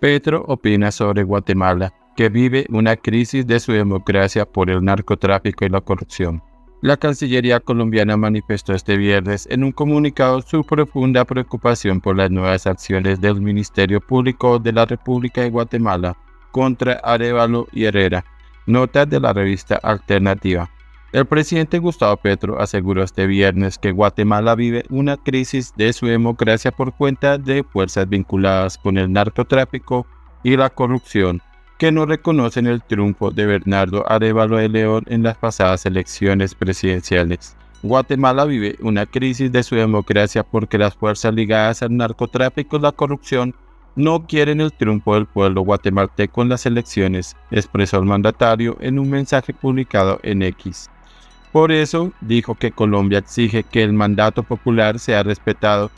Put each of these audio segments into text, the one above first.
Petro opina sobre Guatemala, que vive una crisis de su democracia por el narcotráfico y la corrupción. La Cancillería colombiana manifestó este viernes en un comunicado su profunda preocupación por las nuevas acciones del Ministerio Público de la República de Guatemala contra Arevalo y Herrera. Nota de la revista Alternativa. El presidente Gustavo Petro aseguró este viernes que Guatemala vive una crisis de su democracia por cuenta de fuerzas vinculadas con el narcotráfico y la corrupción que no reconocen el triunfo de Bernardo Arevalo de León en las pasadas elecciones presidenciales. Guatemala vive una crisis de su democracia porque las fuerzas ligadas al narcotráfico y la corrupción no quieren el triunfo del pueblo guatemalteco en las elecciones, expresó el mandatario en un mensaje publicado en X. Por eso dijo que Colombia exige que el mandato popular sea respetado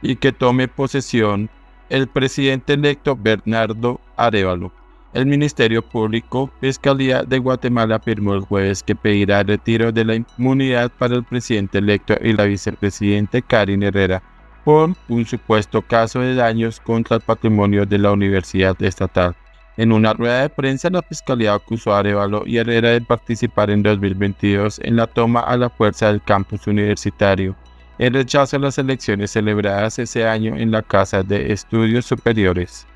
y que tome posesión el presidente electo Bernardo Arevalo. El Ministerio Público Fiscalía de Guatemala afirmó el jueves que pedirá el retiro de la inmunidad para el presidente electo y la vicepresidenta Karin Herrera por un supuesto caso de daños contra el patrimonio de la Universidad Estatal. En una rueda de prensa, la Fiscalía acusó a Arevalo y Herrera de participar en 2022 en la toma a la fuerza del campus universitario, en rechazo a las elecciones celebradas ese año en la Casa de Estudios Superiores.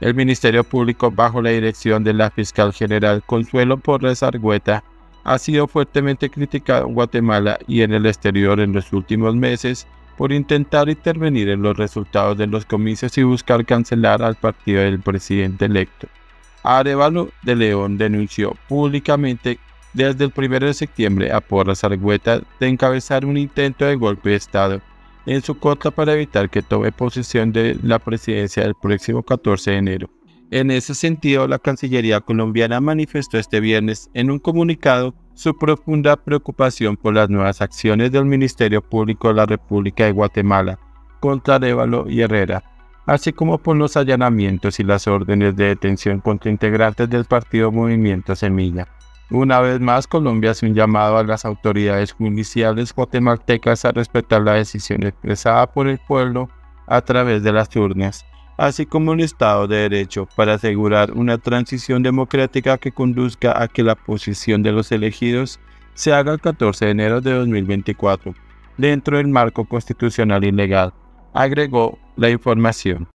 El Ministerio Público, bajo la dirección de la fiscal general Consuelo Porres Argüeta, ha sido fuertemente criticado en Guatemala y en el exterior en los últimos meses por intentar intervenir en los resultados de los comicios y buscar cancelar al partido del presidente electo. Arevalo de León denunció públicamente desde el 1 de septiembre a Porras Argüeta de encabezar un intento de golpe de Estado en su contra para evitar que tome posesión de la presidencia el próximo 14 de enero. En ese sentido, la Cancillería colombiana manifestó este viernes en un comunicado su profunda preocupación por las nuevas acciones del Ministerio Público de la República de Guatemala contra Arevalo y Herrera, así como por los allanamientos y las órdenes de detención contra integrantes del partido Movimiento Semilla. Una vez más, Colombia hace un llamado a las autoridades judiciales guatemaltecas a respetar la decisión expresada por el pueblo a través de las urnas, así como un Estado de Derecho para asegurar una transición democrática que conduzca a que la posición de los elegidos se haga el 14 de enero de 2024, dentro del marco constitucional y legal, agregó la información.